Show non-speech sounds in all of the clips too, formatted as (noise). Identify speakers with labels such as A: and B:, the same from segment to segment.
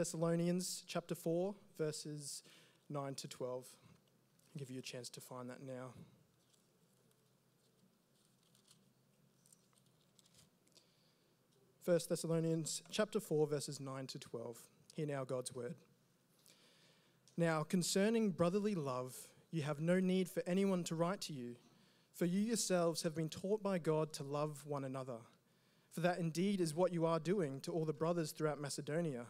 A: Thessalonians chapter 4, verses 9 to 12. I'll give you a chance to find that now. First Thessalonians chapter 4, verses 9 to 12. Hear now God's word. Now, concerning brotherly love, you have no need for anyone to write to you, for you yourselves have been taught by God to love one another. For that indeed is what you are doing to all the brothers throughout Macedonia.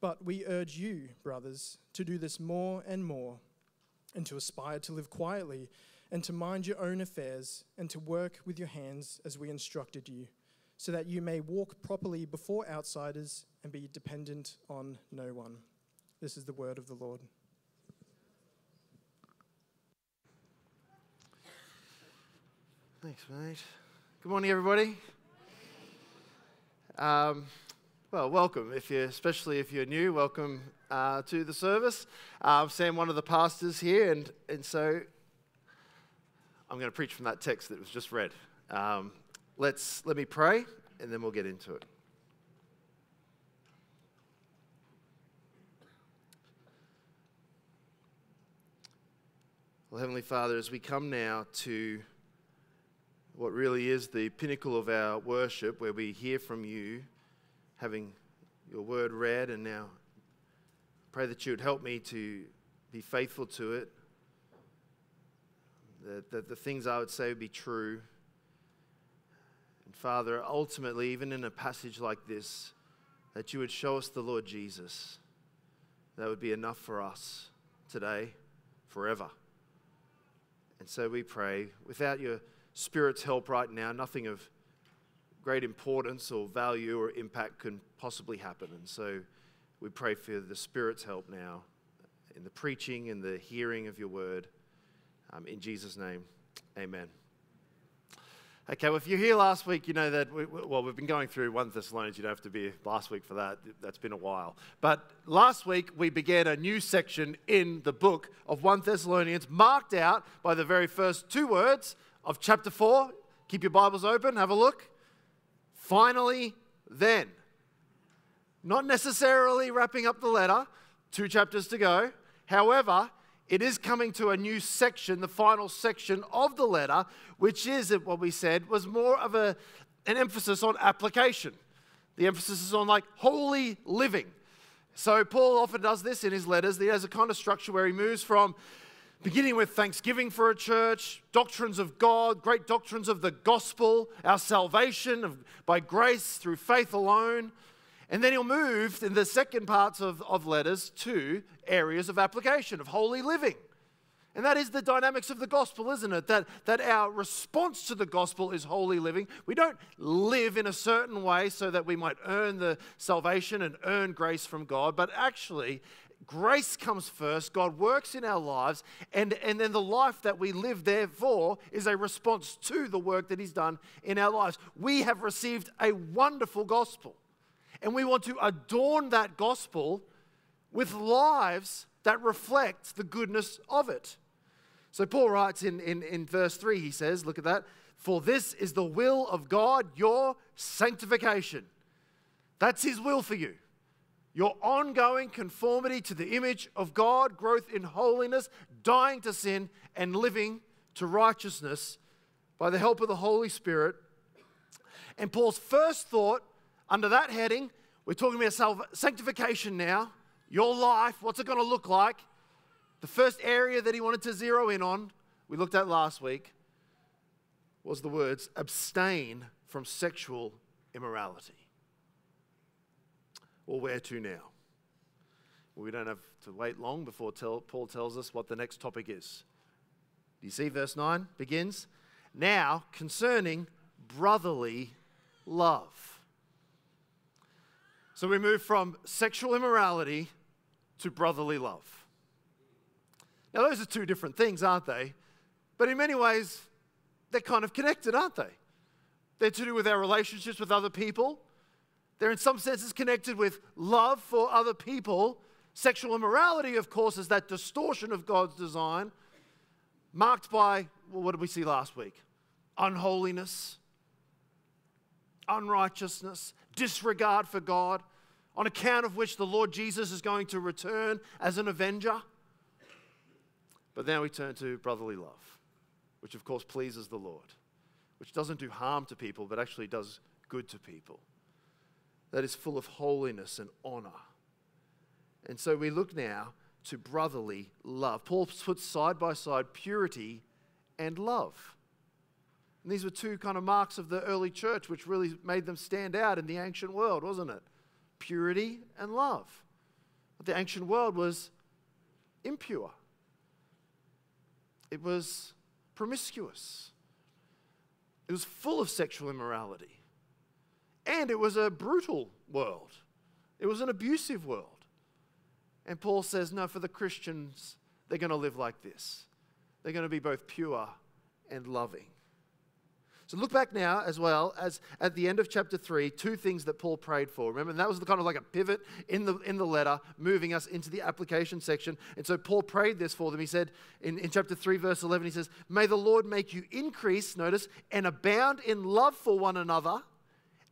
A: But we urge you, brothers, to do this more and more, and to aspire to live quietly, and to mind your own affairs, and to work with your hands as we instructed you, so that you may walk properly before outsiders and be dependent on no one. This is the word of the Lord.
B: Thanks, mate. Good morning, everybody. Um, well, welcome. If you, especially if you're new, welcome uh, to the service. Uh, I'm Sam, one of the pastors here, and and so I'm going to preach from that text that was just read. Um, let's let me pray, and then we'll get into it. Well, Heavenly Father, as we come now to what really is the pinnacle of our worship, where we hear from you, having your word read, and now pray that you would help me to be faithful to it, that, that the things I would say would be true. And Father, ultimately, even in a passage like this, that you would show us the Lord Jesus. That would be enough for us today, forever. And so we pray, without your Spirit's help right now, nothing of great importance or value or impact can possibly happen. And so we pray for the Spirit's help now in the preaching and the hearing of your word. Um, in Jesus' name, amen. Okay, well, if you're here last week, you know that, we, well, we've been going through 1 Thessalonians. You don't have to be last week for that. That's been a while. But last week, we began a new section in the book of 1 Thessalonians, marked out by the very first two words of chapter 4. Keep your Bibles open, have a look. Finally, then. Not necessarily wrapping up the letter, two chapters to go. However, it is coming to a new section, the final section of the letter, which is what we said was more of a, an emphasis on application. The emphasis is on like holy living. So Paul often does this in his letters. He has a kind of structure where he moves from beginning with thanksgiving for a church, doctrines of God, great doctrines of the gospel, our salvation of, by grace through faith alone. And then he'll move in the second parts of, of letters to areas of application, of holy living. And that is the dynamics of the gospel, isn't it? That, that our response to the gospel is holy living. We don't live in a certain way so that we might earn the salvation and earn grace from God, but actually, grace comes first. God works in our lives, and, and then the life that we live, therefore, is a response to the work that He's done in our lives. We have received a wonderful gospel. And we want to adorn that gospel with lives that reflect the goodness of it. So Paul writes in, in, in verse 3, he says, look at that, for this is the will of God, your sanctification. That's his will for you. Your ongoing conformity to the image of God, growth in holiness, dying to sin, and living to righteousness by the help of the Holy Spirit. And Paul's first thought under that heading, we're talking about sanctification now. Your life, what's it going to look like? The first area that he wanted to zero in on, we looked at last week, was the words abstain from sexual immorality. Well, where to now? We don't have to wait long before tell, Paul tells us what the next topic is. Do you see verse 9 begins? Now, concerning brotherly love. So we move from sexual immorality to brotherly love. Now, those are two different things, aren't they? But in many ways, they're kind of connected, aren't they? They're to do with our relationships with other people. They're, in some senses, connected with love for other people. Sexual immorality, of course, is that distortion of God's design, marked by, well, what did we see last week? Unholiness, unrighteousness, disregard for God. on account of which the Lord Jesus is going to return as an avenger. But now we turn to brotherly love, which of course pleases the Lord, which doesn't do harm to people, but actually does good to people, that is full of holiness and honor. And so we look now to brotherly love. Paul puts side by side purity and love. And these were two kind of marks of the early church, which really made them stand out in the ancient world, wasn't it? Purity and love. But the ancient world was impure, it was promiscuous, it was full of sexual immorality, and it was a brutal world, it was an abusive world. And Paul says, no, for the Christians, they're going to live like this. They're going to be both pure and loving. So look back now as well as at the end of chapter 3, two things that Paul prayed for. Remember, and that was the kind of like a pivot in the, in the letter, moving us into the application section. And so Paul prayed this for them. He said in, in chapter 3, verse 11, he says, May the Lord make you increase, notice, and abound in love for one another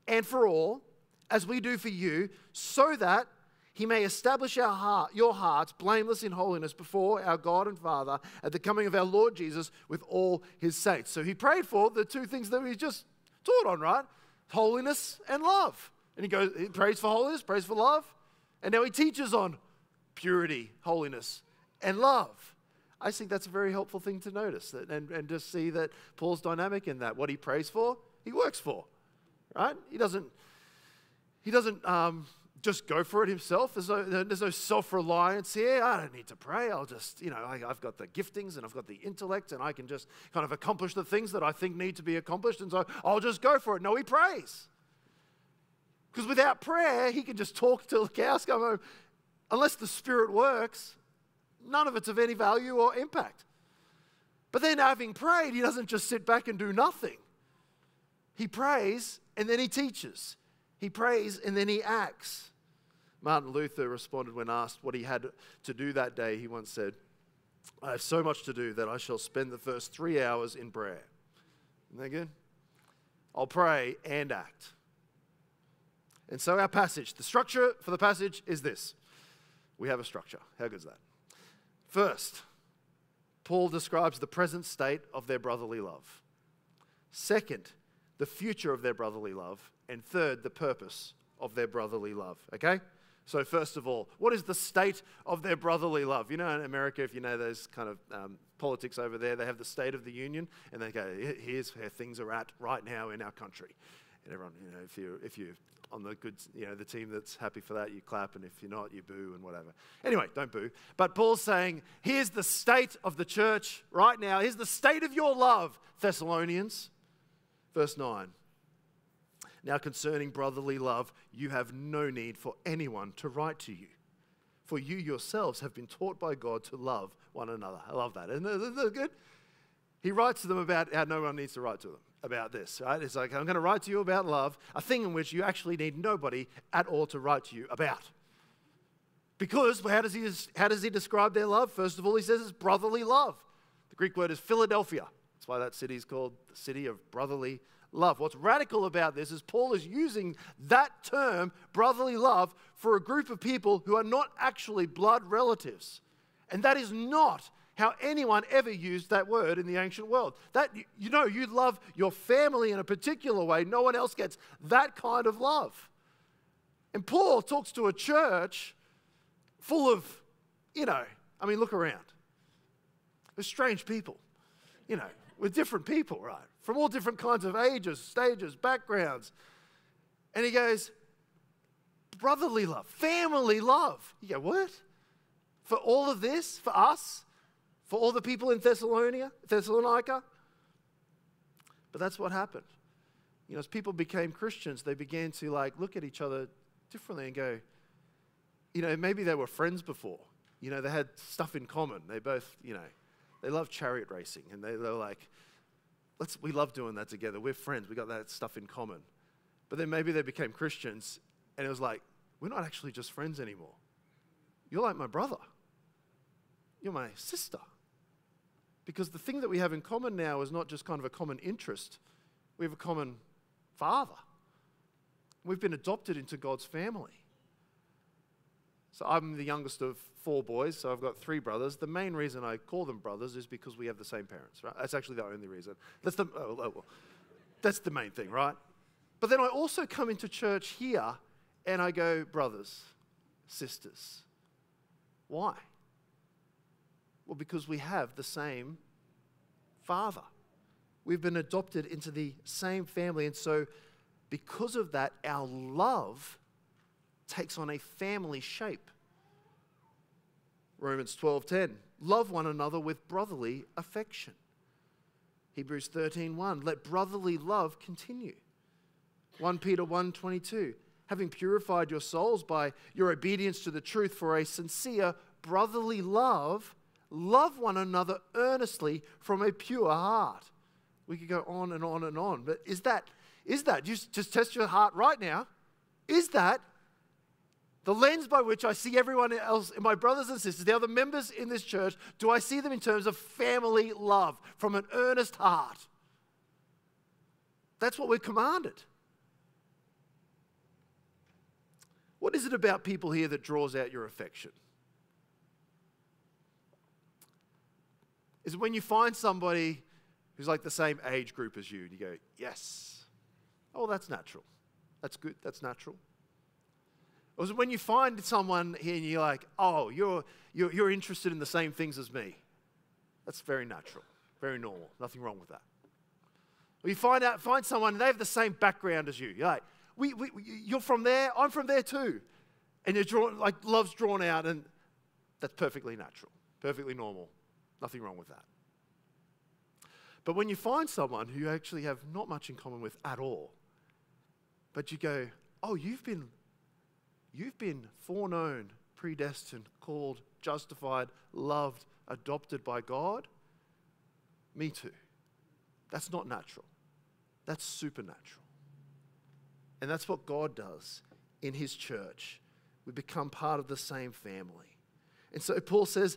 B: and for all, as we do for you, so that he may establish our heart, your hearts blameless in holiness before our God and Father at the coming of our Lord Jesus with all his saints. So he prayed for the two things that we just taught on, right? Holiness and love. And he goes, he prays for holiness, prays for love, and now he teaches on purity, holiness, and love. I think that's a very helpful thing to notice that, and, and just see that Paul's dynamic in that. What he prays for, he works for, right? He doesn't, he doesn't um, just go for it himself. There's no, there's no self reliance here. I don't need to pray. I'll just, you know, I, have got the giftings and I've got the intellect and I can just kind of accomplish the things that I think need to be accomplished. And so I'll just go for it. No, he prays. Because without prayer, he can just talk till the cows come home. Unless the Spirit works, none of it's of any value or impact. But then, having prayed, he doesn't just sit back and do nothing. He prays and then he teaches. He prays and then he acts. Martin Luther responded when asked what he had to do that day. He once said, I have so much to do that I shall spend the first three hours in prayer. Isn't that good? I'll pray and act. And so, our passage, the structure for the passage is this we have a structure. How good is that? First, Paul describes the present state of their brotherly love. Second, the future of their brotherly love. And third, the purpose of their brotherly love. Okay? So, first of all, what is the state of their brotherly love? You know, in America, if you know those kind of um, politics over there, they have the State of the Union, and they go, here's where things are at right now in our country. And everyone, you know, if you're, if you're on the good, you know, the team that's happy for that, you clap, and if you're not, you boo and whatever. Anyway, don't boo. But Paul's saying, here's the state of the church right now. Here's the state of your love, Thessalonians. Verse 9. Now, concerning brotherly love, you have no need for anyone to write to you. For you yourselves have been taught by God to love one another. I love that. Isn't that good? He writes to them about how no one needs to write to them about this, right? It's like, I'm going to write to you about love, a thing in which you actually need nobody at all to write to you about. Because how does he, how does he describe their love? First of all, he says it's brotherly love. The Greek word is Philadelphia. That's why that city is called the city of brotherly love. What's radical about this is Paul is using that term, brotherly love, for a group of people who are not actually blood relatives. And that is not how anyone ever used that word in the ancient world. That you know, you love your family in a particular way. No one else gets that kind of love. And Paul talks to a church full of, you know, I mean, look around. There's strange people, you know, with different people, right? from all different kinds of ages, stages, backgrounds. And he goes, brotherly love, family love. You go, what? For all of this? For us? For all the people in Thessalonica? Thessalonica? But that's what happened. You know, as people became Christians, they began to like look at each other differently and go, you know, maybe they were friends before. You know, they had stuff in common. They both, you know, they love chariot racing and they, they were like, let's, we love doing that together. We're friends. We got that stuff in common. But then maybe they became Christians, and it was like, we're not actually just friends anymore. You're like my brother. You're my sister. Because the thing that we have in common now is not just kind of a common interest, we have a common father. We've been adopted into God's family. So I'm the youngest of four boys, so I've got three brothers. The main reason I call them brothers is because we have the same parents, right? That's actually the only reason. That's the, oh, oh, well, that's the main thing, right? But then I also come into church here and I go, brothers, sisters. Why? Well, because we have the same father. We've been adopted into the same family. And so, because of that, our love takes on a family shape. Romans 12:10 Love one another with brotherly affection. Hebrews 13:1 Let brotherly love continue. 1 Peter 1:22 Having purified your souls by your obedience to the truth for a sincere brotherly love, love one another earnestly from a pure heart. We could go on and on and on, but is that is that just just test your heart right now? Is that the lens by which I see everyone else, my brothers and sisters, the other members in this church, do I see them in terms of family love from an earnest heart? That's what we're commanded. What is it about people here that draws out your affection? Is it when you find somebody who's like the same age group as you and you go, yes, oh, that's natural. That's good. That's natural. It when you find someone here and you're like, oh, you're, you're, you're interested in the same things as me? That's very natural, very normal. Nothing wrong with that. Or you find out, find someone, they have the same background as you. You're like, we, we, you're from there, I'm from there too. And you're drawn, like love's drawn out, and that's perfectly natural, perfectly normal. Nothing wrong with that. But when you find someone who you actually have not much in common with at all, but you go, oh, you've been You've been foreknown, predestined, called, justified, loved, adopted by God. Me too. That's not natural, that's supernatural. And that's what God does in His church. We become part of the same family. And so Paul says,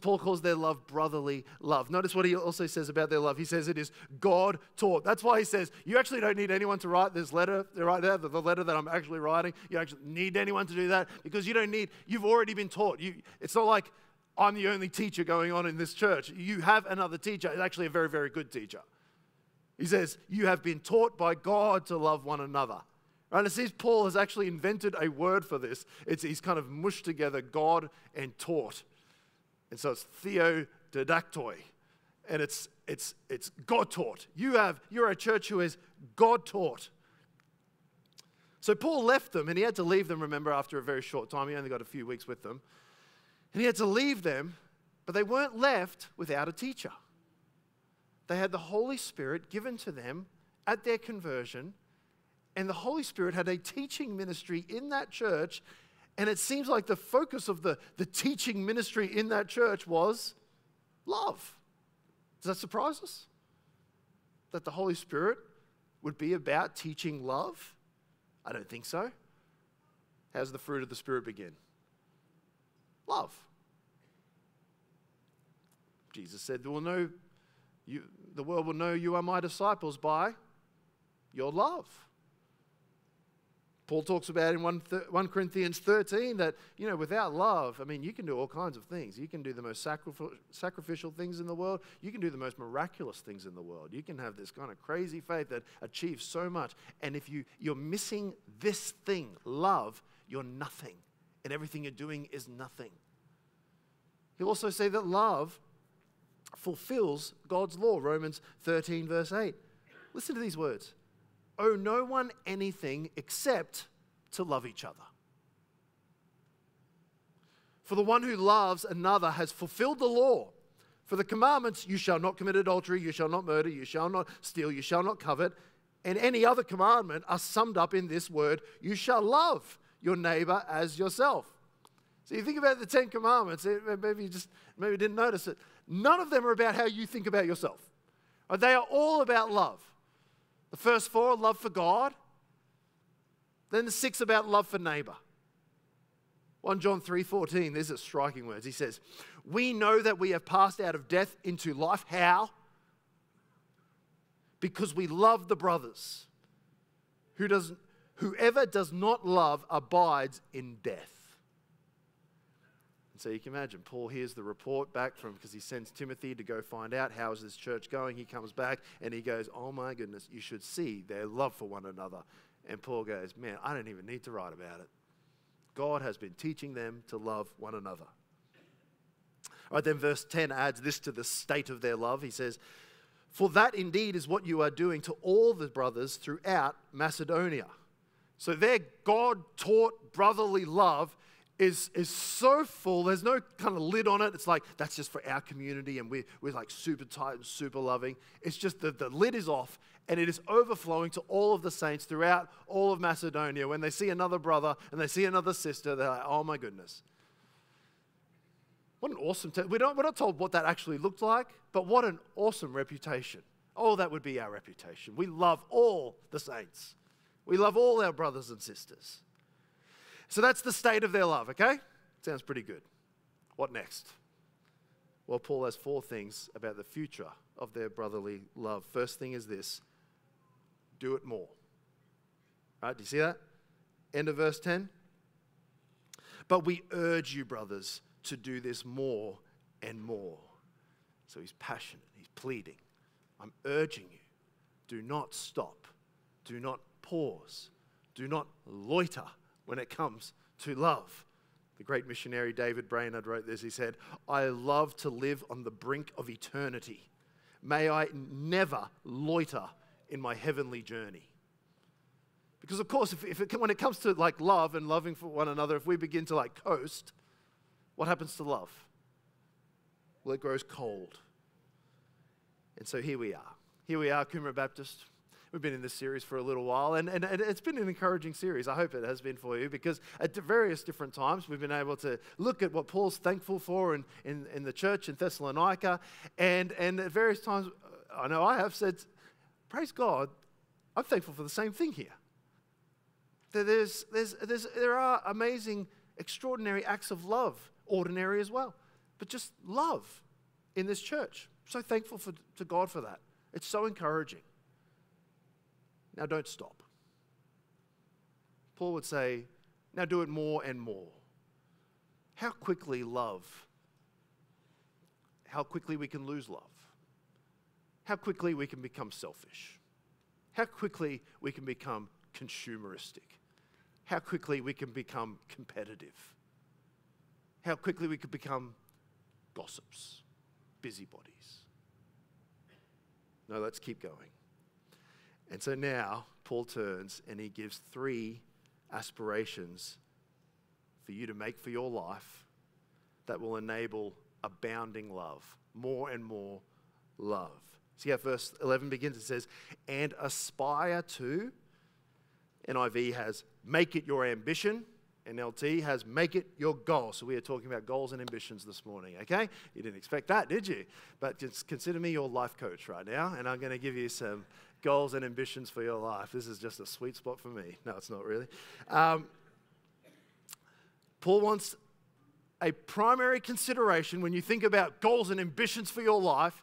B: Paul calls their love brotherly love. Notice what he also says about their love. He says it is God taught. That's why he says, you actually don't need anyone to write this letter right there, the letter that I'm actually writing. You actually need anyone to do that because you don't need, you've already been taught. You, it's not like I'm the only teacher going on in this church. You have another teacher. It's actually a very, very good teacher. He says, you have been taught by God to love one another. Right? And it seems Paul has actually invented a word for this. It's, he's kind of mushed together God and taught. And so it's theodidactoi. And it's, it's, it's God taught. You have, you're a church who is God taught. So Paul left them and he had to leave them, remember, after a very short time. He only got a few weeks with them. And he had to leave them, but they weren't left without a teacher. They had the Holy Spirit given to them at their conversion and the Holy Spirit had a teaching ministry in that church. And it seems like the focus of the, the teaching ministry in that church was love. Does that surprise us? That the Holy Spirit would be about teaching love? I don't think so. How's the fruit of the Spirit begin? Love. Jesus said, "Will know you, the world will know you are my disciples by your love." Paul talks about in 1, 1 Corinthians 13 that, you know, without love, I mean, you can do all kinds of things. You can do the most sacrificial things in the world. You can do the most miraculous things in the world. You can have this kind of crazy faith that achieves so much. And if you, you're missing this thing, love, you're nothing. And everything you're doing is nothing. He'll also say that love fulfills God's law, Romans 13, verse 8. Listen to these words owe no one anything except to love each other. For the one who loves another has fulfilled the law. For the commandments, you shall not commit adultery, you shall not murder, you shall not steal, you shall not covet, and any other commandment are summed up in this word you shall love your neighbor as yourself. So you think about the Ten Commandments, eh, maybe you just maybe didn't notice it. None of them are about how you think about yourself. They are all about love. The first four, love for God. Then the six about love for neighbor. 1 John 3:14, these are striking words. He says, "We know that we have passed out of death into life. How? Because we love the brothers. Who does, whoever does not love abides in death." And so you can imagine, Paul hears the report back from, because he sends Timothy to go find out how is this church going. He comes back and he goes, Oh my goodness, you should see their love for one another. And Paul goes, Man, I don't even need to write about it. God has been teaching them to love one another. All right, then verse 10 adds this to the state of their love. He says, For that indeed is what you are doing to all the brothers throughout Macedonia. So their God taught brotherly love is, is so full. There's no kind of lid on it. It's like, that's just for our community and we're, we're like super tight and super loving. It's just that the lid is off and it is overflowing to all of the saints throughout all of Macedonia. When they see another brother and they see another sister, they're like, oh my goodness. What an awesome, we don't, we're not told what that actually looked like, but what an awesome reputation. Oh, that would be our reputation. We love all the saints. We love all our brothers and sisters. So that's the state of their love, okay? Sounds pretty good. What next? Well, Paul has four things about the future of their brotherly love. First thing is this do it more. Right? Do you see that? End of verse 10. But we urge you, brothers, to do this more and more. So he's passionate, he's pleading. I'm urging you, do not stop, do not pause, do not loiter when it comes to love. The great missionary David Brainerd wrote this. He said, I love to live on the brink of eternity. May I never loiter in my heavenly journey. Because, of course, if, if it, when it comes to like love and loving for one another, if we begin to like coast, what happens to love? Well, it grows cold. And so here we are. Here we are, Coomera Baptist. We've been in this series for a little while, and, and, and, it's been an encouraging series. I hope it has been for you because at various different times we've been able to look at what Paul's thankful for in, in, in the church in Thessalonica, and, and at various times, uh, I know I have said, Praise God, I'm thankful for the same thing here. There's, there's, there's, there are amazing, extraordinary acts of love, ordinary as well, but just love in this church. So thankful for, to God for that. It's so encouraging. Now don't stop. Paul would say, now do it more and more. How quickly love, how quickly we can lose love, how quickly we can become selfish, how quickly we can become consumeristic, how quickly we can become competitive, how quickly we can become gossips, busybodies. No, let's keep going. And so now Paul turns and he gives three aspirations for you to make for your life that will enable abounding love, more and more love. See how verse 11 begins? It says, and aspire to. NIV has make it your ambition. NLT has make it your goal. So we are talking about goals and ambitions this morning, okay? You didn't expect that, did you? But just consider me your life coach right now, and I'm going to give you some goals and ambitions for your life. This is just a sweet spot for me. No, it's not really. Um, Paul wants a primary consideration when you think about goals and ambitions for your life.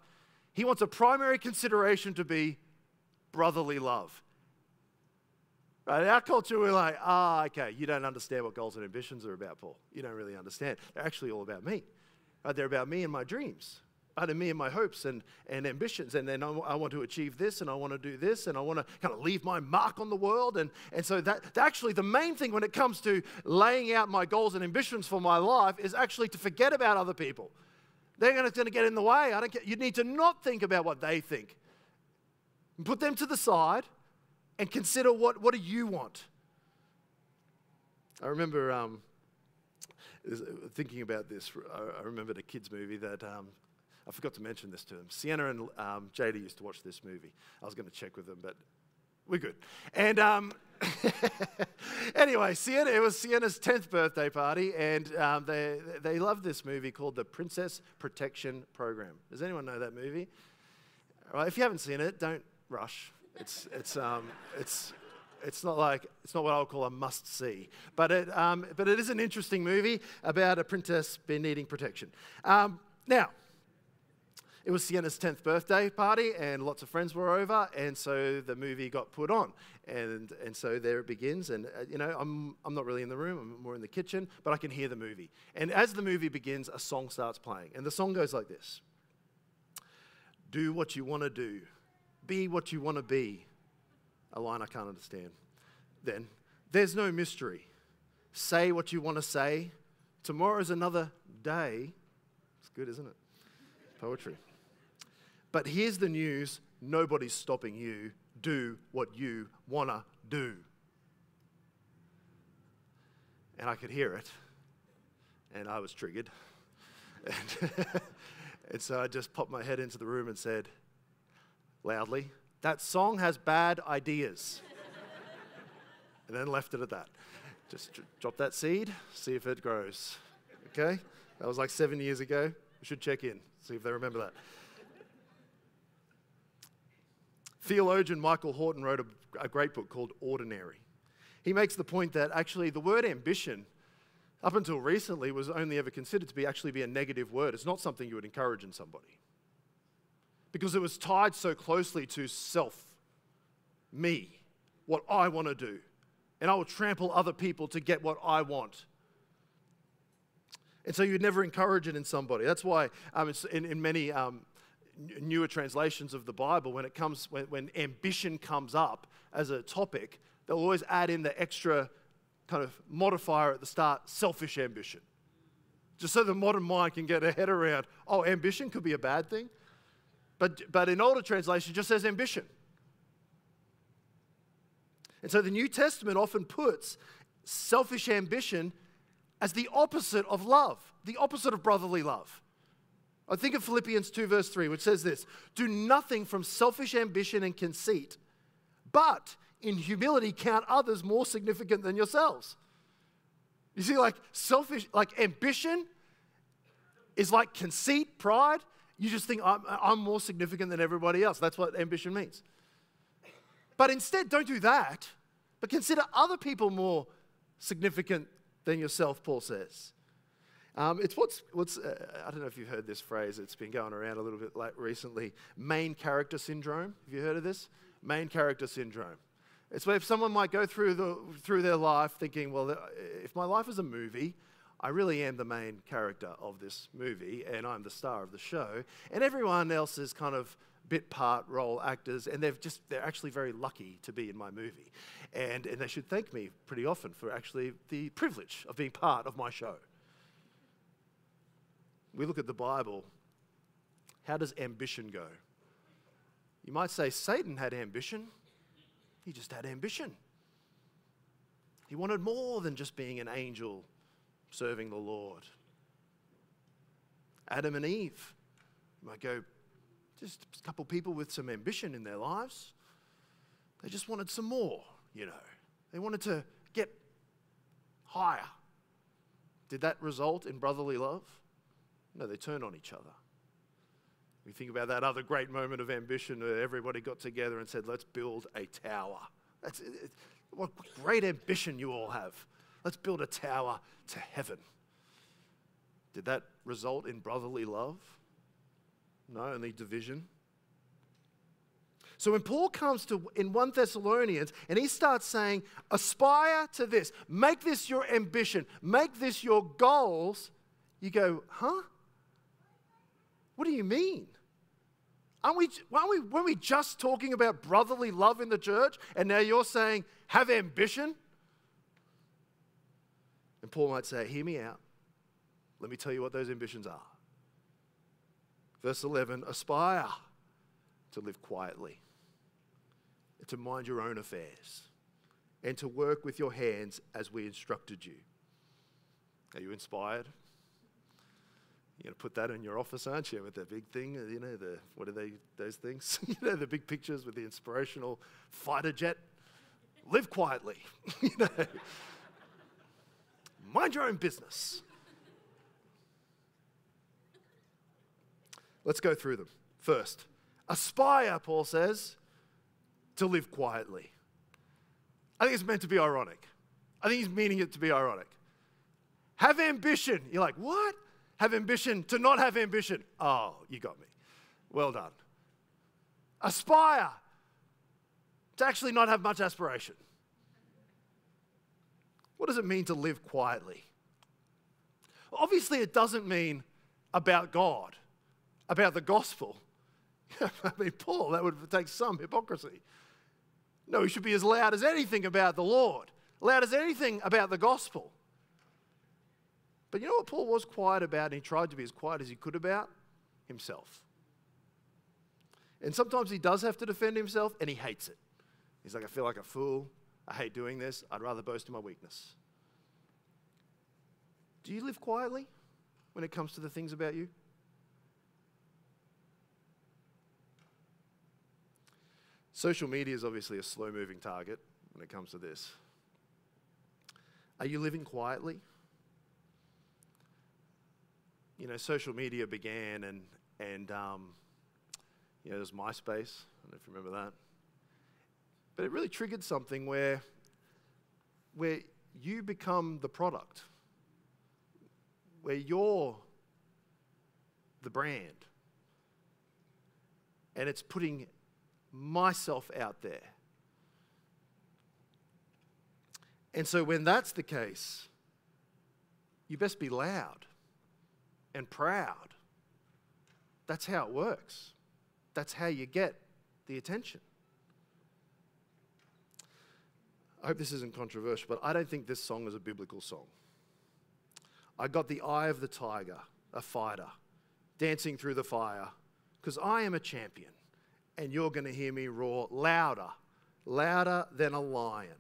B: He wants a primary consideration to be brotherly love. Right? In our culture, we're like, ah, oh, okay, you don't understand what goals and ambitions are about, Paul. You don't really understand. They're actually all about me. Right? They're about me and my dreams out of me and my hopes and, and ambitions. And then I, want to achieve this and I want to do this and I want to kind of leave my mark on the world. And, and so that actually the main thing when it comes to laying out my goals and ambitions for my life is actually to forget about other people. They're going to get in the way. I don't get, you need to not think about what they think. Put them to the side and consider what, what do you want. I remember um, thinking about this. I remembered a kids' movie that um, I forgot to mention this to them. Sienna and um, Jada used to watch this movie. I was going to check with them, but we're good. And um, (laughs) anyway, Sienna, it was Sienna's 10th birthday party, and um, they, they loved this movie called The Princess Protection Program. Does anyone know that movie? All right, if you haven't seen it, don't rush. It's, it's, um, it's, it's not like it's not what I would call a must see, but it, um, but it is an interesting movie about a princess needing protection. Um, now, it was Sienna's 10th birthday party, and lots of friends were over, and so the movie got put on. And, and so there it begins. And, uh, you know, I'm, I'm not really in the room, I'm more in the kitchen, but I can hear the movie. And as the movie begins, a song starts playing. And the song goes like this Do what you want to do, be what you want to be. A line I can't understand. Then, there's no mystery. Say what you want to say. Tomorrow's another day. It's good, isn't it? Poetry. But here's the news nobody's stopping you. Do what you want to do. And I could hear it, and I was triggered. (laughs) And, (laughs) and so I just popped my head into the room and said, loudly, That song has bad ideas. (laughs) and then left it at that. Just drop that seed, see if it grows. Okay? That was like seven years ago. We should check in, see if they remember that. Theologian Michael Horton wrote a, a great book called Ordinary. He makes the point that actually the word ambition, up until recently, was only ever considered to be actually be a negative word. It's not something you would encourage in somebody. Because it was tied so closely to self, me, what I want to do. And I will trample other people to get what I want. And so you'd never encourage it in somebody. That's why um, in, in, many um, newer translations of the Bible, when it comes when, when ambition comes up as a topic, they'll always add in the extra kind of modifier at the start, selfish ambition. Just so the modern mind can get a head around, oh, ambition could be a bad thing. But, but in older translation, just says ambition. And so the New Testament often puts selfish ambition as the opposite of love, the opposite of brotherly love. I think of Philippians 2, verse 3, which says this Do nothing from selfish ambition and conceit, but in humility count others more significant than yourselves. You see, like selfish, like ambition is like conceit, pride. You just think, I'm, I'm more significant than everybody else. That's what ambition means. But instead, don't do that, but consider other people more significant than yourself, Paul says. Um, it's what's, what's uh, I don't know if you've heard this phrase, it's been going around a little bit like recently main character syndrome. Have you heard of this? Main character syndrome. It's where if someone might go through, the, through their life thinking, well, if my life is a movie, I really am the main character of this movie and I'm the star of the show, and everyone else is kind of bit part role actors, and they've just they're actually very lucky to be in my movie, and and they should thank me pretty often for actually the privilege of being part of my show we look at the Bible, how does ambition go? You might say Satan had ambition. He just had ambition. He wanted more than just being an angel serving the Lord. Adam and Eve, you might go, just a couple people with some ambition in their lives. They just wanted some more, you know. They wanted to get higher. Did that result in brotherly love? No, they turned on each other. We think about that other great moment of ambition where everybody got together and said, let's build a tower. That's, it, what great ambition you all have. Let's build a tower to heaven. Did that result in brotherly love? No, only division. So when Paul comes to in 1 Thessalonians and he starts saying, aspire to this, make this your ambition, make this your goals, you go, huh? What do you mean? Aren't we, aren't we, weren't we just talking about brotherly love in the church? And now you're saying, have ambition? And Paul might say, hear me out. Let me tell you what those ambitions are. Verse 11 aspire to live quietly, to mind your own affairs, and to work with your hands as we instructed you. Are you inspired? You're going to put that in your office, aren't you? With the big thing, you know, the, what are they, those things? (laughs) you know, the big pictures with the inspirational fighter jet. Live quietly, (laughs) you know. Mind your own business. Let's go through them. First, aspire, Paul says, to live quietly. I think it's meant to be ironic. I think he's meaning it to be ironic. Have ambition. You're like, what? have ambition to not have ambition. Oh, you got me. Well done. Aspire to actually not have much aspiration. What does it mean to live quietly? Obviously, it doesn't mean about God, about the gospel. (laughs) I mean, Paul, that would take some hypocrisy. No, he should be as loud as anything about the Lord, loud as anything about the gospel. But you know what Paul was quiet about, and he tried to be as quiet as he could about? Himself. And sometimes he does have to defend himself, and he hates it. He's like, I feel like a fool. I hate doing this. I'd rather boast in my weakness. Do you live quietly when it comes to the things about you? Social media is obviously a slow moving target when it comes to this. Are you living quietly? You know, social media began and, and um, you know, there's MySpace. I don't know if you remember that. But it really triggered something where, where you become the product, where you're the brand. And it's putting myself out there. And so, when that's the case, you best be loud and proud. That's how it works. That's how you get the attention. I hope this isn't controversial, but I don't think this song is a biblical song. I got the eye of the tiger, a fighter, dancing through the fire, because I am a champion and you're going to hear me roar louder, louder than a lion,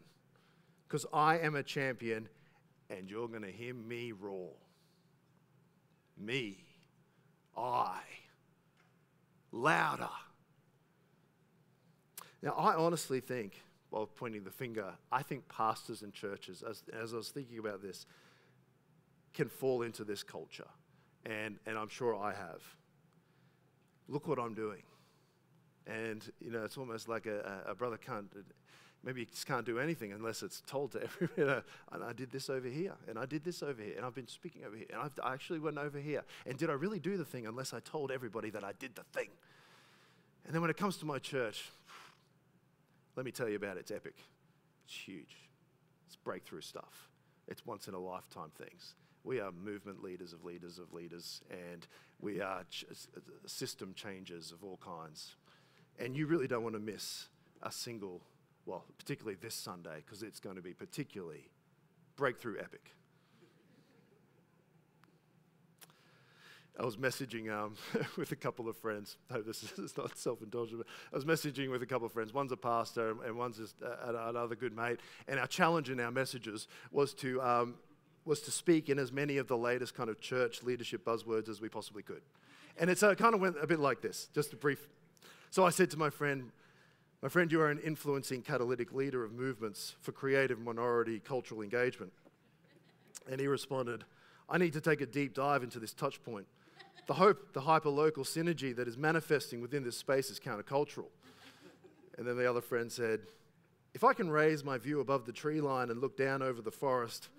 B: because I am a champion and you're going to hear me roar. Me, I, louder. Now, I honestly think, while pointing the finger, I think pastors and churches, as, as I was thinking about this, can fall into this culture. And, and I'm sure I have. Look what I'm doing. And, you know, it's almost like a, a brother can't, maybe he just can't do anything unless it's told to (laughs) everyone. and I did this over here, and I did this over here, and I've been speaking over here, and I've, I actually went over here. And did I really do the thing unless I told everybody that I did the thing? And then when it comes to my church, let me tell you about it. It's epic. It's huge. It's breakthrough stuff. It's once in a lifetime things. We are movement leaders of leaders of leaders, and we are ch- uh, system changers of all kinds. And you really don't want to miss a single, well, particularly this Sunday, because it's going to be particularly breakthrough epic. I was messaging um, (laughs) with a couple of friends. I hope this is not self-indulgent. I was messaging with a couple of friends. One's a pastor, and one's just another good mate. And our challenge in our messages was to um, was to speak in as many of the latest kind of church leadership buzzwords as we possibly could. And it uh, kind of went a bit like this. Just a brief so I said to my friend, My friend, you are an influencing catalytic leader of movements for creative minority cultural engagement. And he responded, I need to take a deep dive into this touch point. The hope, the hyper-local synergy that is manifesting within this space is countercultural. And then the other friend said, If I can raise my view above the tree line and look down over the forest,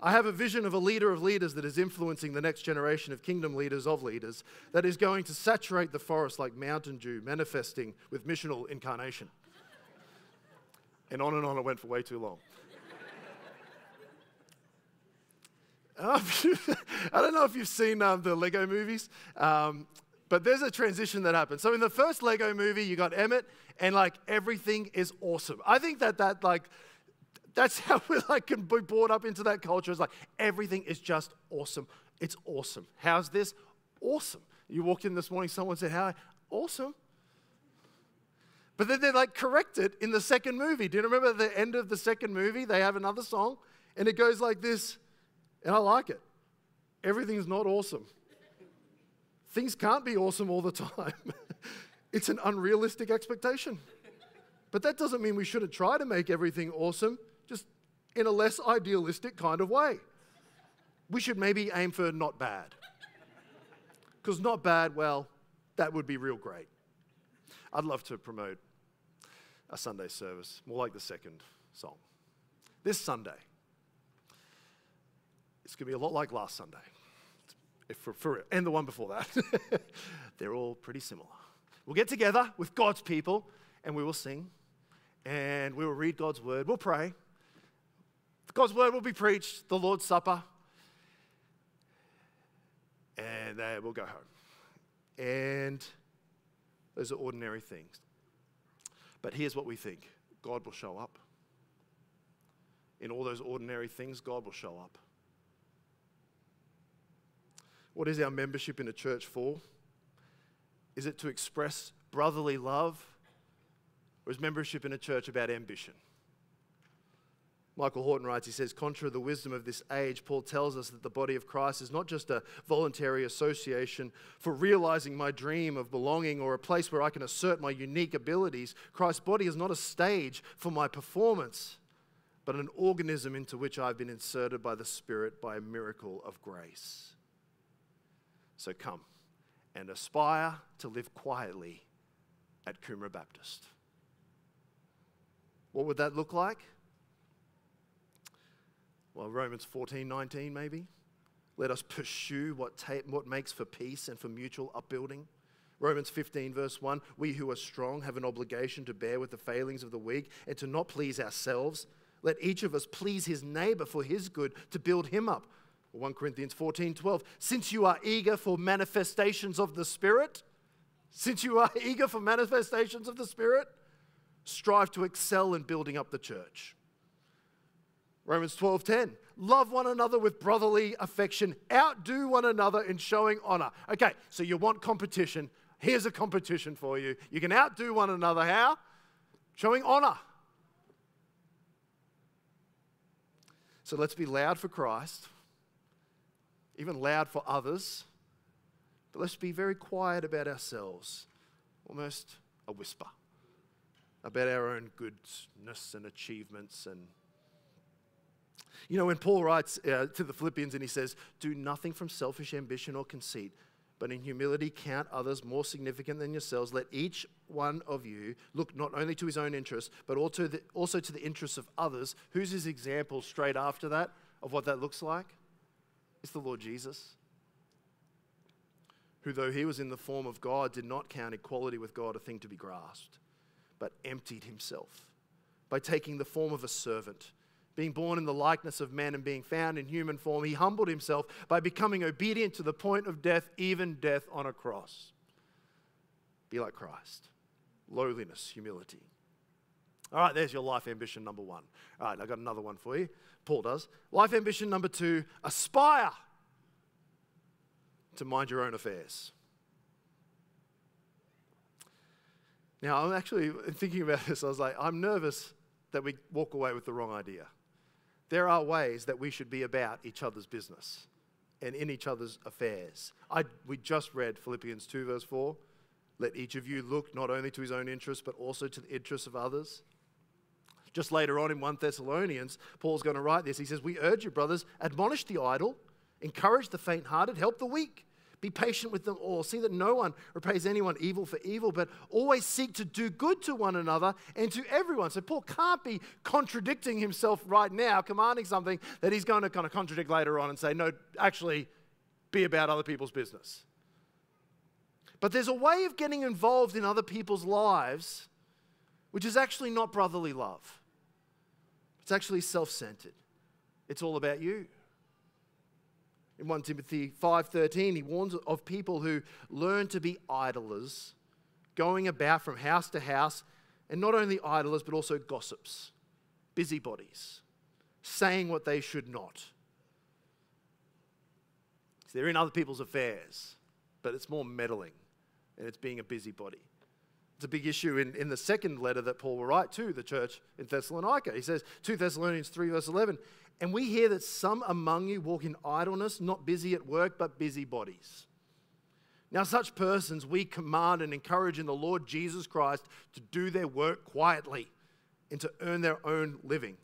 B: I have a vision of a leader of leaders that is influencing the next generation of kingdom leaders of leaders that is going to saturate the forest like mountain dew, manifesting with missional incarnation. and on and on it went for way too long. (laughs) I don't know if you've seen um, the Lego movies, um, but there's a transition that happens. So in the first Lego movie, you got Emmet, and like everything is awesome. I think that that like that's (laughs) how we like can be brought up into that culture. It's like everything is just awesome. It's awesome. How's this? Awesome. You walked in this morning, someone said, How? Awesome. But then they like correct it in the second movie. Do you remember the end of the second movie? They have another song and it goes like this, and I like it. Everything's not awesome. Things can't be awesome all the (laughs) time. it's an unrealistic expectation. But that doesn't mean we shouldn't try to make everything awesome just in a less idealistic kind of way. We should maybe aim for not bad. Because not bad, well, that would be real great. I'd love to promote a Sunday service, more like the second song. This Sunday, it's going to be a lot like last Sunday. For, for, and the one before that. (laughs) They're all pretty similar. We'll get together with God's people and we will sing and we will read God's word. We'll pray. God's word will be preached, the Lord's Supper, and uh, we'll go home. And those are ordinary things. But here's what we think God will show up. In all those ordinary things, God will show up. What is our membership in a church for? Is it to express brotherly love? Or is membership in a church about ambition? Michael Horton writes, he says, Contra the wisdom of this age, Paul tells us that the body of Christ is not just a voluntary association for realizing my dream of belonging or a place where I can assert my unique abilities. Christ's body is not a stage for my performance, but an organism into which I've been inserted by the Spirit by a miracle of grace. So come and aspire to live quietly at Coomera Baptist. What would that look like? Well, Romans 14, 19, maybe. Let us pursue what, ta- what makes for peace and for mutual upbuilding. Romans 15, verse 1 We who are strong have an obligation to bear with the failings of the weak and to not please ourselves. Let each of us please his neighbor for his good, to build him up. 1 Corinthians 14, 12. Since you are eager for manifestations of the Spirit, since you are (laughs) eager for manifestations of the Spirit, strive to excel in building up the church. Romans 12:10. Love one another with brotherly affection. Outdo one another in showing honor. Okay, so you want competition. Here's a competition for you. You can outdo one another how? Showing honor. So let's be loud for Christ, even loud for others, but let's be very quiet about ourselves, almost a whisper about our own goodness and achievements and you know, when Paul writes uh, to the Philippians and he says, Do nothing from selfish ambition or conceit, but in humility count others more significant than yourselves. Let each one of you look not only to his own interests, but also, the, also to the interests of others. Who's his example straight after that of what that looks like? It's the Lord Jesus. Who, though he was in the form of God, did not count equality with God a thing to be grasped, but emptied himself by taking the form of a servant being born in the likeness of men and being found in human form, he humbled himself by becoming obedient to the point of death, even death on a cross. Be like Christ. Lowliness, humility. All right, there's your life ambition number one. All right, I've got another one for you. Paul does. Life ambition number two aspire to mind your own affairs. Now, I'm actually thinking about this. I was like, I'm nervous that we walk away with the wrong idea there are ways that we should be about each other's business and in each other's affairs. I, we just read Philippians 2, verse 4. Let each of you look not only to his own interests, but also to the interests of others. Just later on in 1 Thessalonians, Paul's going to write this. He says, We urge you, brothers, admonish the idle, encourage the faint hearted, help the weak be patient with them all. See that no one repays anyone evil for evil, but always seek to do good to one another and to everyone. So Paul can't be contradicting himself right now, commanding something that he's going to kind of contradict later on and say, no, actually, be about other people's business. But there's a way of getting involved in other people's lives which is actually not brotherly love. It's actually self centered. It's all about you. In 1 Timothy 5:13, he warns of people who learn to be idlers, going about from house to house, and not only idlers but also gossips, busybodies, saying what they should not. So they're in other people's affairs, but it's more meddling and it's being a busybody. It's a big issue in, in the second letter that Paul will write to the church in Thessalonica. He says, 2 Thessalonians 3, verse 11, and we hear that some among you walk in idleness, not busy at work, but busy bodies. Now, such persons we command and encourage in the Lord Jesus Christ to do their work quietly and to earn their own living.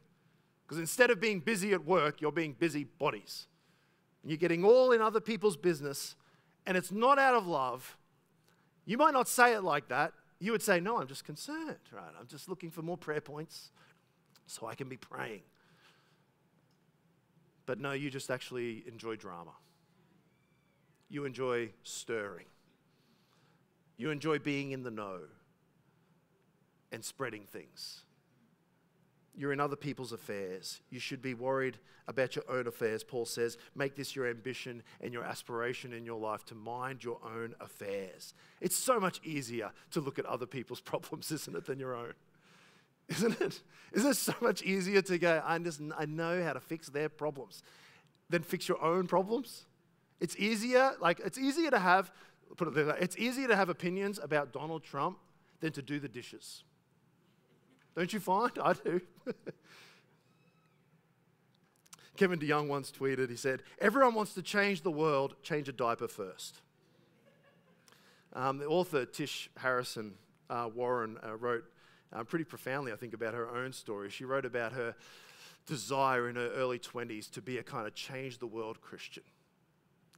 B: Because instead of being busy at work, you're being busy bodies. And you're getting all in other people's business, and it's not out of love. You might not say it like that. You would say, No, I'm just concerned, right? I'm just looking for more prayer points so I can be praying. But no, you just actually enjoy drama. You enjoy stirring. You enjoy being in the know and spreading things. You're in other people's affairs. You should be worried about your own affairs. Paul says, make this your ambition and your aspiration in your life to mind your own affairs. It's so much easier to look at other people's (laughs) problems, isn't it, than your own? Isn't it? Isn't it so much easier to go, I, just, I know how to fix their problems than fix your own problems? It's easier, like, it's easier to have, put it there, it's easier to have opinions about Donald Trump than to do the dishes. Don't you find? (laughs) I do. Kevin DeYoung once tweeted, he said, Everyone wants to change the world, change a diaper first. Um, the author Tish Harrison uh, Warren uh, wrote uh, pretty profoundly, I think, about her own story. She wrote about her desire in her early 20s to be a kind of change the world Christian.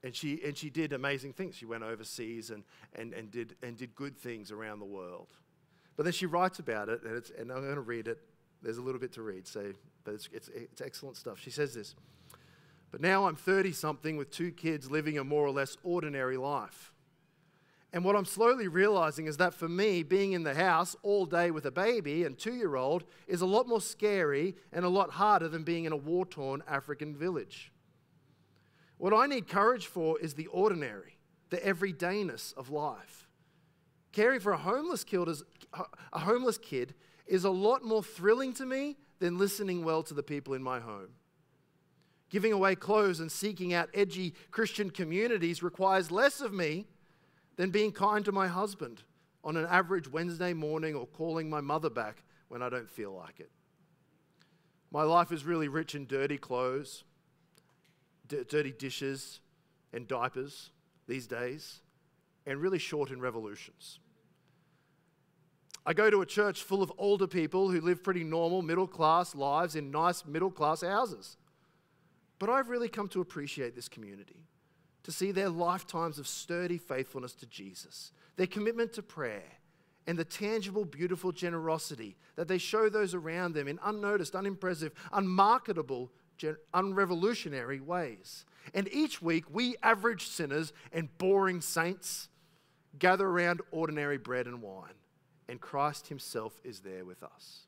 B: And she, and she did amazing things. She went overseas and, and, and, did, and did good things around the world. But then she writes about it, and, and I'm going to read it. There's a little bit to read, so, but it's, it's, it's excellent stuff. She says this But now I'm 30 something with two kids living a more or less ordinary life. And what I'm slowly realizing is that for me, being in the house all day with a baby and two year old is a lot more scary and a lot harder than being in a war torn African village. What I need courage for is the ordinary, the everydayness of life. Caring for a homeless kid is, a homeless kid is a lot more thrilling to me than listening well to the people in my home. Giving away clothes and seeking out edgy Christian communities requires less of me than being kind to my husband on an average Wednesday morning or calling my mother back when I don't feel like it. My life is really rich in dirty clothes, d- dirty dishes, and diapers these days, and really short in revolutions. I go to a church full of older people who live pretty normal, middle class lives in nice middle class houses. But I've really come to appreciate this community, to see their lifetimes of sturdy faithfulness to Jesus, their commitment to prayer, and the tangible, beautiful generosity that they show those around them in unnoticed, unimpressive, unmarketable, unrevolutionary ways. And each week, we average sinners and boring saints gather around ordinary bread and wine and Christ Himself is there with us.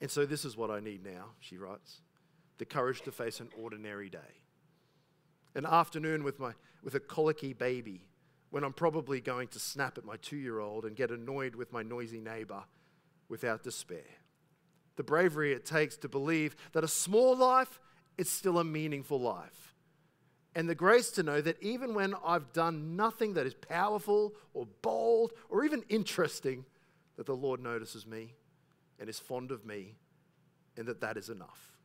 B: And so, this is what I need now, she writes the courage to face an ordinary day. An afternoon with, my, with a colicky baby when I'm probably going to snap at my two year old and get annoyed with my noisy neighbor without despair. The bravery it takes to believe that a small life is still a meaningful life and the grace to know that even when I've done nothing that is powerful or bold or even interesting, that the Lord notices me and is fond of me, and that that is enough.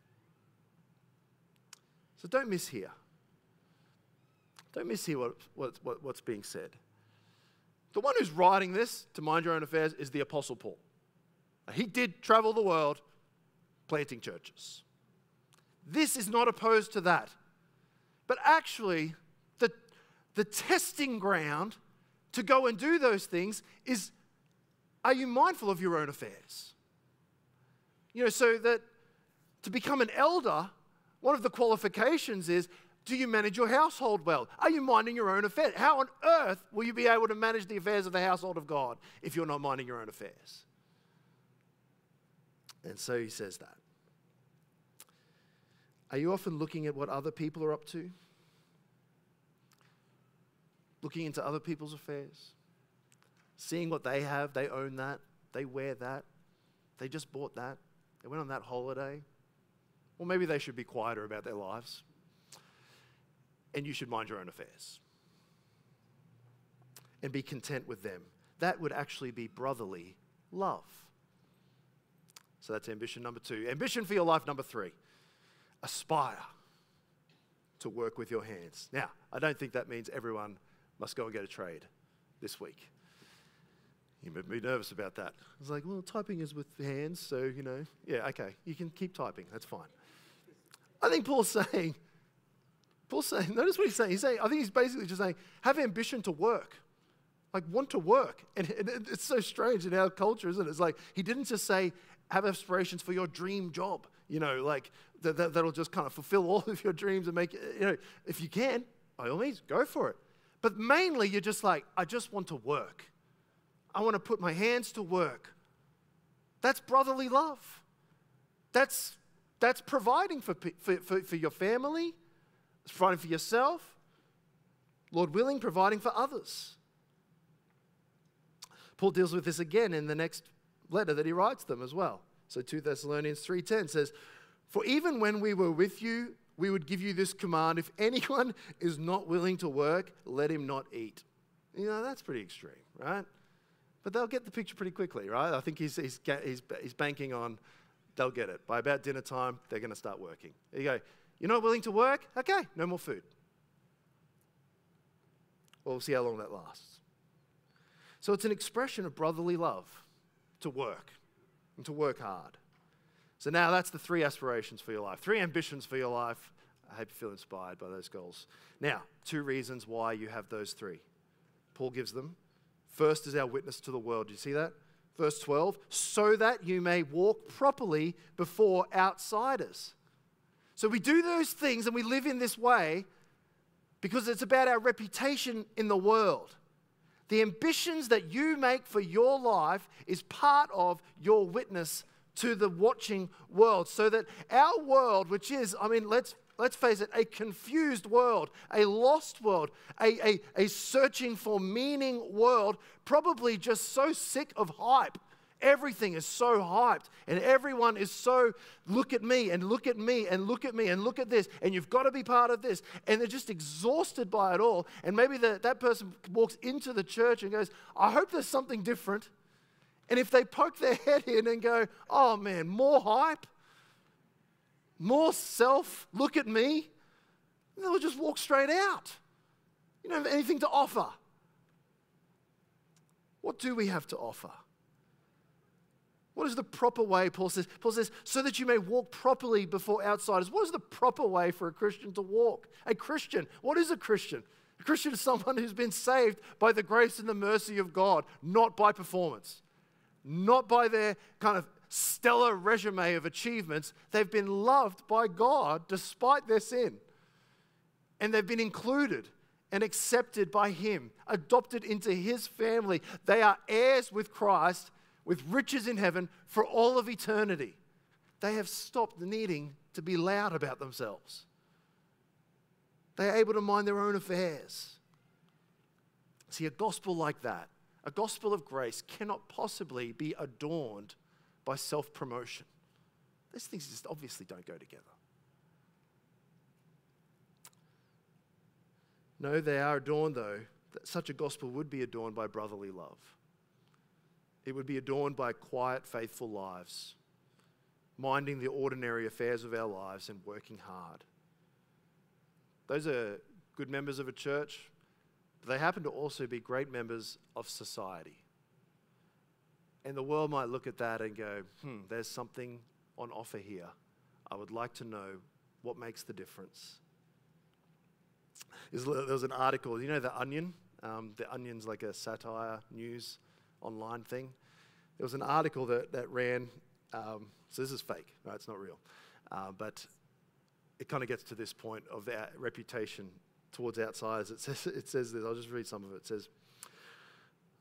B: So don't miss here. Don't miss here what, what, what, what's being said. The one who's writing this to mind your own affairs is the Apostle Paul. He did travel the world planting churches. This is not opposed to that. But actually, the, the testing ground to go and do those things is are you mindful of your own affairs? You know, so that to become an elder, one of the qualifications is do you manage your household well? Are you minding your own affairs? How on earth will you be able to manage the affairs of the household of God if you're not minding your own affairs? And so he says that. Are you often looking at what other people are up to? Looking into other people's affairs? Seeing what they have, they own that, they wear that, they just bought that, they went on that holiday. Or maybe they should be quieter about their lives. And you should mind your own affairs and be content with them. That would actually be brotherly love. So that's ambition number two. Ambition for your life number three aspire to work with your hands. Now, I don't think that means everyone must go and get a trade this week. You made me nervous about that. I was like, well, typing is with hands, so, you know, yeah, okay, you can keep typing, that's fine. I think Paul's saying, Paul's saying, notice what he's saying. He's saying, I think he's basically just saying, have ambition to work. Like, want to work. And it's so strange in our culture, isn't it? It's like, he didn't just say, have aspirations for your dream job you know, like that, that, that'll just kind of fulfill all of your dreams and make, you know, if you can, by all means, go for it. But mainly, you're just like, I just want to work. I want to put my hands to work. That's brotherly love. That's, that's providing for, for, for, for your family, it's providing for yourself, Lord willing, providing for others. Paul deals with this again in the next letter that he writes them as well. So 2 Thessalonians 3:10 says, "For even when we were with you, we would give you this command, if anyone is not willing to work, let him not eat." You know, that's pretty extreme, right? But they'll get the picture pretty quickly, right? I think he's, he's, he's, he's banking on they'll get it. By about dinner time, they're going to start working. There you go. You're not willing to work? Okay, no more food. Well, we'll see how long that lasts. So it's an expression of brotherly love to work and to work hard. So now that's the three aspirations for your life, three ambitions for your life. I hope you feel inspired by those goals. Now, two reasons why you have those three. Paul gives them. First is our witness to the world. Do you see that? Verse 12, so that you may walk properly before outsiders. So we do those things and we live in this way because it's about our reputation in the world. The ambitions that you make for your life is part of your witness to the watching world. So that our world, which is, I mean, let's, let's face it, a confused world, a lost world, a, a, a searching for meaning world, probably just so sick of hype Everything is so hyped, and everyone is so look at me and look at me and look at me and look at this, and you've got to be part of this. And they're just exhausted by it all. And maybe the, that person walks into the church and goes, I hope there's something different. And if they poke their (laughs) head in and go, oh man, more hype, more self, look at me, they'll just walk straight out. You don't have anything to offer. What do we have to offer? What is the proper way, Paul says? Paul says, so that you may walk properly before outsiders. What is the proper way for a Christian to walk? A Christian, what is a Christian? A Christian is someone who's been saved by the grace and the mercy of God, not by performance, not by their kind of stellar resume of achievements. They've been loved by God despite their sin. And they've been included and accepted by Him, adopted into His family. They are heirs with Christ with riches in heaven for all of eternity. They have stopped needing to be loud about themselves. They are able to mind their own affairs. See, a gospel like that, a gospel of grace, cannot possibly be adorned by self promotion. These things just obviously don't go together. No, they are adorned, though, that such a gospel would be adorned by brotherly love. It would be adorned by quiet, faithful lives, minding the ordinary affairs of our lives and working hard. Those are good members of a church, but they happen to also be great members of society. And the world might look at that and go, hmm, there's something on offer here. I would like to know what makes the difference. There was an article, you know, The Onion? Um, the Onion's like a satire news online thing. There was an article that, that ran, um, so this is fake, right? It's not real. Uh, but it kind of gets to this point of their reputation towards outsiders. It says, it says this, I'll just read some of it. It says,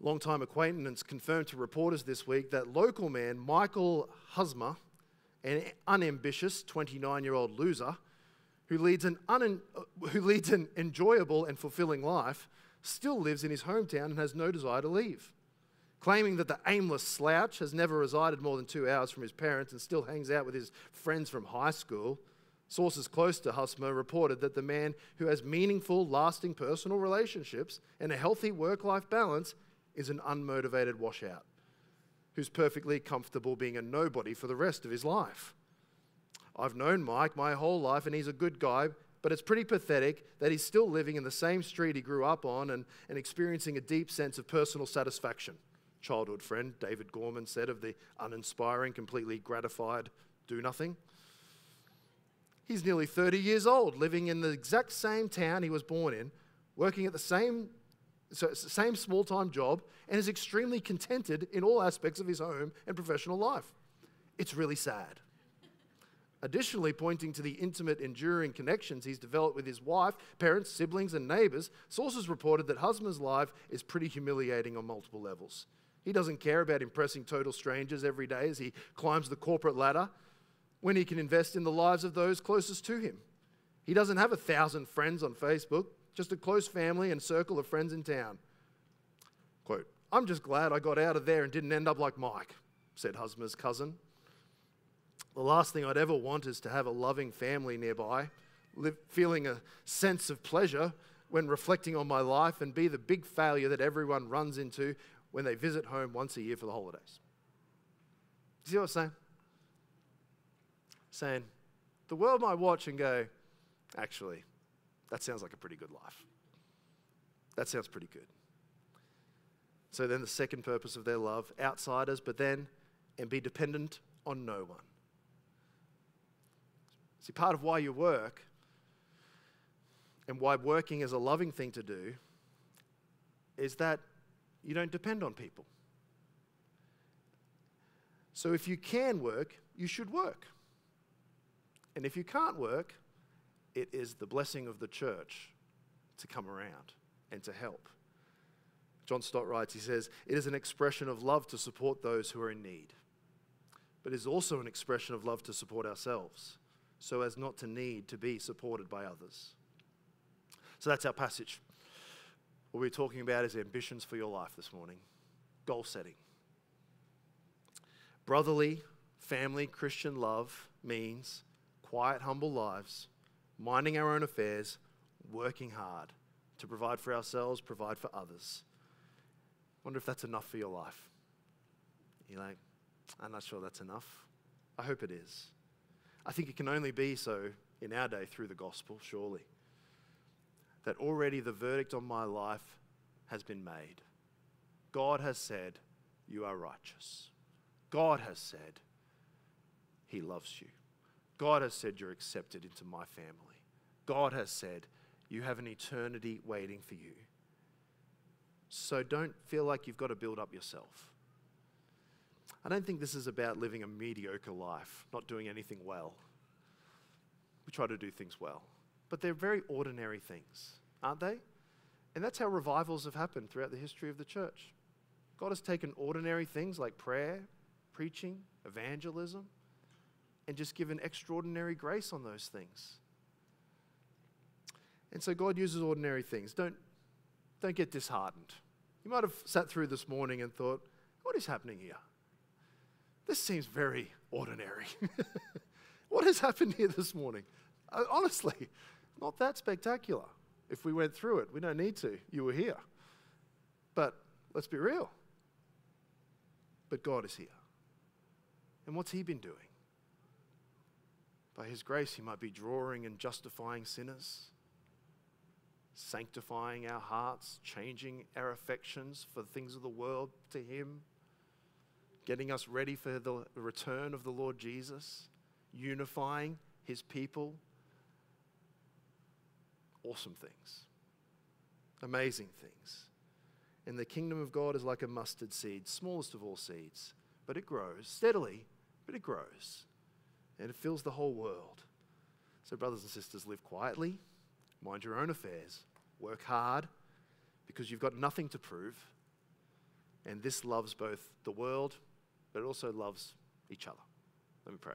B: Long-time acquaintance confirmed to reporters this week that local man Michael Husmer, an unambitious 29-year-old loser who leads an, un- who leads an enjoyable and fulfilling life, still lives in his hometown and has no desire to leave claiming that the aimless slouch has never resided more than two hours from his parents and still hangs out with his friends from high school. Sources close to Husmer reported that the man who has meaningful, lasting personal relationships and a healthy work life balance is an unmotivated washout who's perfectly comfortable being a nobody for the rest of his life. I've known Mike my whole life and he's a good guy, but it's pretty pathetic that he's still living in the same street he grew up on and, and experiencing a deep sense of personal satisfaction childhood friend David Gorman said of the uninspiring, completely gratified do nothing. He's nearly 30 years old, living in the exact same town he was born in, working at the same, so same small time job, and is extremely contented in all aspects of his home and professional life. It's really sad. Additionally, pointing to the intimate, enduring connections he's developed with his wife, parents, siblings, and neighbors, sources reported that Husmer's life is pretty humiliating on multiple levels. He doesn't care about impressing total strangers every day as he climbs the corporate ladder when he can invest in the lives of those closest to him. He doesn't have a thousand friends on Facebook, just a close family and circle of friends in town. Quote, I'm just glad I got out of there and didn't end up like Mike, said Husmer's cousin. The last thing I'd ever want is to have a loving family nearby, live, feeling a sense of pleasure when reflecting on my life and be the big failure that everyone runs into when they visit home once a year for the holidays. You see what I'm saying? Saying, the world might watch and go, actually, that sounds like a pretty good life. That sounds pretty good. So then the second purpose of their love, outsiders, but then, and be dependent on no one. See, part of why you work and why working is a loving thing to do is that you don't depend on people. So if you can work, you should work. And if you can't work, it is the blessing of the church to come around and to help. John Stott writes, he says, It is an expression of love to support those who are in need, but it is also an expression of love to support ourselves so as not to need to be supported by others. So that's our passage. What we're talking about is ambitions for your life this morning, goal setting. Brotherly, family, Christian love means quiet, humble lives, minding our own affairs, working hard to provide for ourselves, provide for others. Wonder if that's enough for your life. You're like, I'm not sure that's enough. I hope it is. I think it can only be so in our day through the gospel, surely. That already the verdict on my life has been made. God has said, You are righteous. God has said, He loves you. God has said, You're accepted into my family. God has said, You have an eternity waiting for you. So don't feel like you've got to build up yourself. I don't think this is about living a mediocre life, not doing anything well. We try to do things well, but they're very ordinary things, aren't they? And that's how revivals have happened throughout the history of the church. God has taken ordinary things like prayer, preaching, evangelism, and just given extraordinary grace on those things. And so God uses ordinary things. Don't, don't get disheartened. You might have sat through this morning and thought, what is happening here? This seems very ordinary. (laughs) what has happened here this morning? Uh, honestly, not that spectacular. If we went through it, we don't need to. You were here. But let's be real. But God is here. And what's He been doing? By His grace, He might be drawing and justifying sinners, sanctifying our hearts, changing our affections for the things of the world to Him getting us ready for the return of the Lord Jesus, unifying his people. Awesome things, amazing things. And the kingdom of God is like a mustard seed, smallest of all seeds, but it grows steadily, but it grows. And it fills the whole world. So, brothers and sisters, live quietly, mind your own affairs, work hard, because you've got nothing to prove. And this loves both the world but it also loves each other. Let me pray.